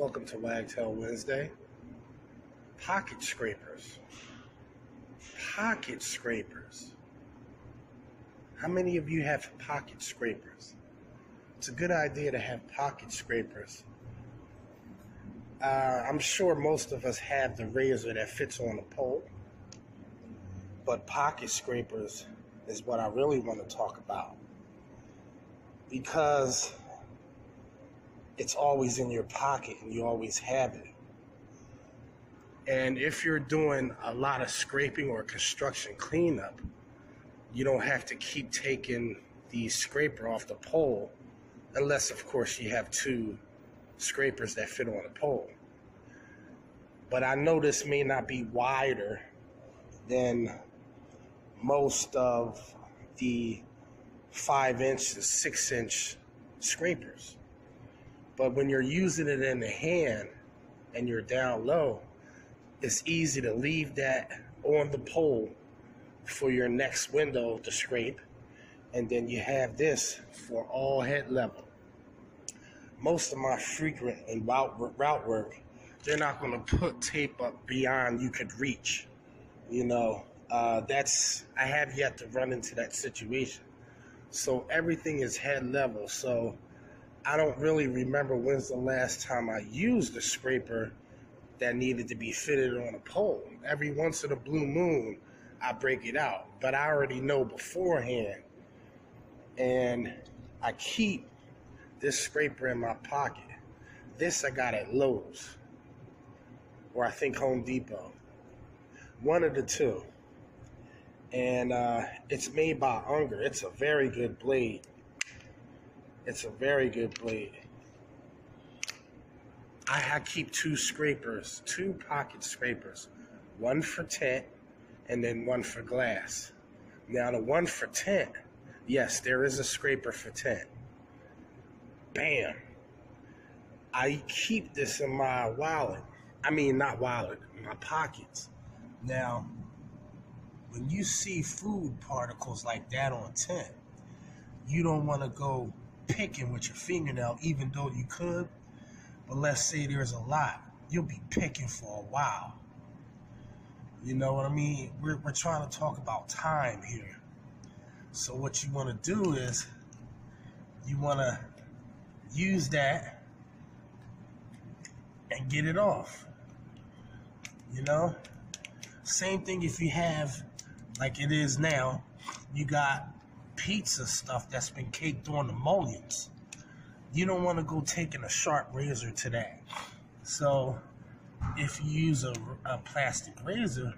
Welcome to Wagtail Wednesday. Pocket scrapers. Pocket scrapers. How many of you have pocket scrapers? It's a good idea to have pocket scrapers. Uh, I'm sure most of us have the razor that fits on a pole, but pocket scrapers is what I really want to talk about because it's always in your pocket and you always have it. And if you're doing a lot of scraping or construction cleanup, you don't have to keep taking the scraper off the pole, unless, of course, you have two scrapers that fit on a pole. But I know this may not be wider than most of the five inch to six inch scrapers. But when you're using it in the hand and you're down low, it's easy to leave that on the pole for your next window to scrape. And then you have this for all head level. Most of my frequent and route, route work, they're not going to put tape up beyond you could reach. You know, uh, that's, I have yet to run into that situation. So everything is head level. So I don't really remember when's the last time I used a scraper that needed to be fitted on a pole. Every once in a blue moon, I break it out, but I already know beforehand. And I keep this scraper in my pocket. This I got at Lowe's, or I think Home Depot. One of the two. And uh, it's made by Unger. It's a very good blade. It's a very good blade. I, keep two scrapers, two pocket scrapers, one for tint and then one for glass. Now, the one for tint, yes, there is a scraper for tint. Bam. I keep this in my wallet. I mean, not wallet, my pockets. Now, when you see food particles like that on tint, you don't want to go picking with your fingernail, even though you could. But let's say there's a lot, you'll be picking for a while. You know what I mean? We're, we're trying to talk about time here. So, what you want to do is you want to use that and get it off. You know? Same thing if you have, like it is now, you got pizza stuff that's been caked on the mullions. You don't want to go taking a sharp razor to that. So if you use a, a plastic razor,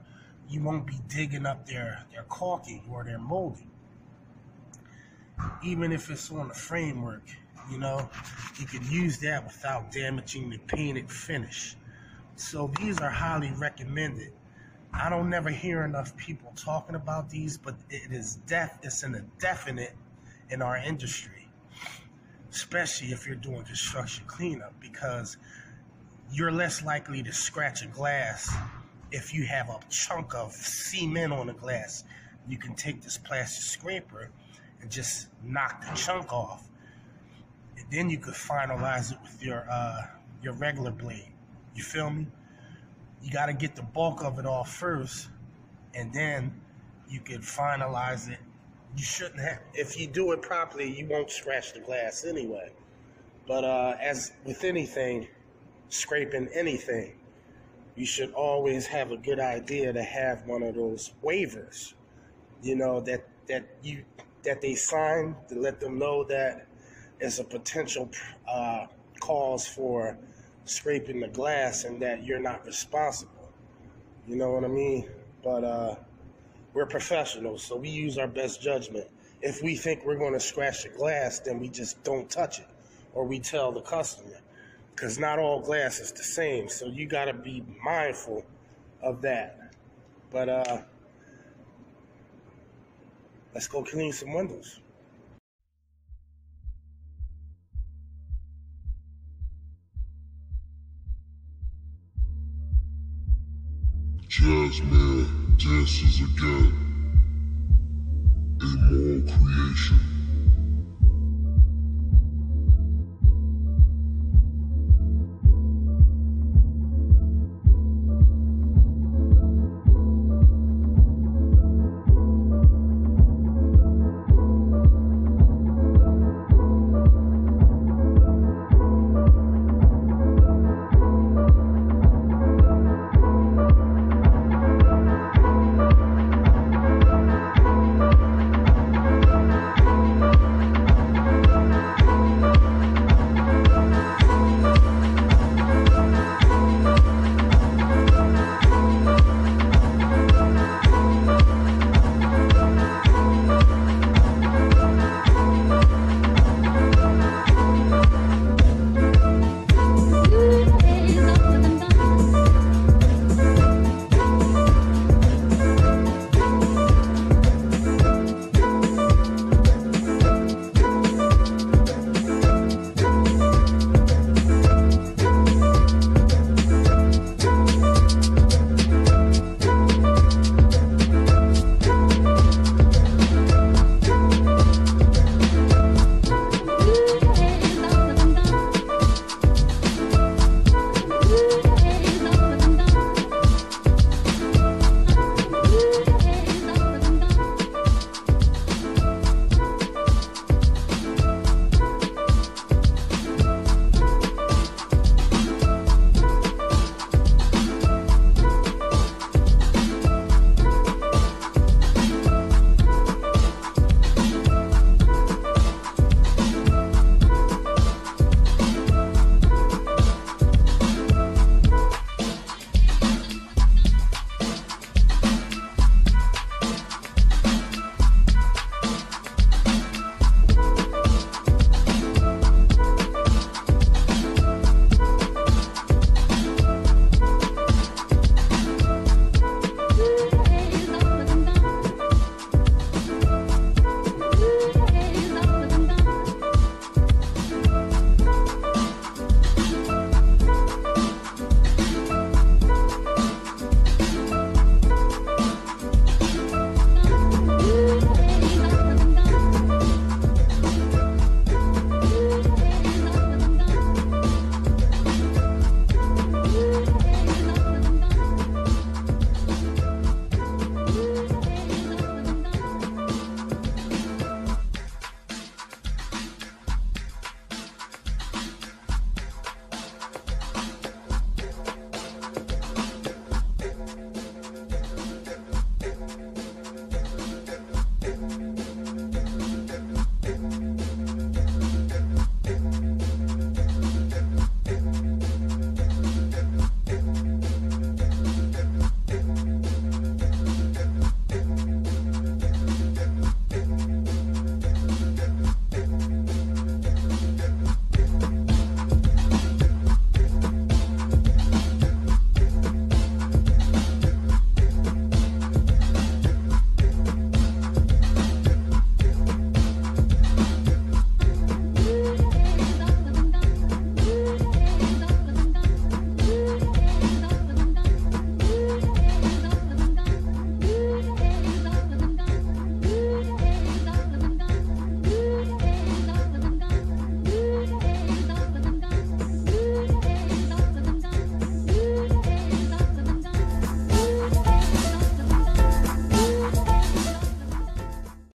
you won't be digging up their, their caulking or their molding. Even if it's on the framework, you know, you can use that without damaging the painted finish. So these are highly recommended I don't never hear enough people talking about these, but it is def it's in a definite in our industry, especially if you're doing construction cleanup, because you're less likely to scratch a glass if you have a chunk of cement on the glass. You can take this plastic scraper and just knock the chunk off. And then you could finalize it with your uh, your regular blade. You feel me? You got to get the bulk of it off first, and then you can finalize it. You shouldn't have. If you do it properly, you won't scratch the glass anyway. But uh, as with anything, scraping anything, you should always have a good idea to have one of those waivers. You know that that you that they sign to let them know that it's a potential uh, cause for scraping the glass and that you're not responsible. You know what I mean? But uh, we're professionals, so we use our best judgment. If we think we're going to scratch the glass, then we just don't touch it, or we tell the customer, because not all glass is the same. So you got to be mindful of that. But uh, let's go clean some windows. Jazzman dances again. A moral creation.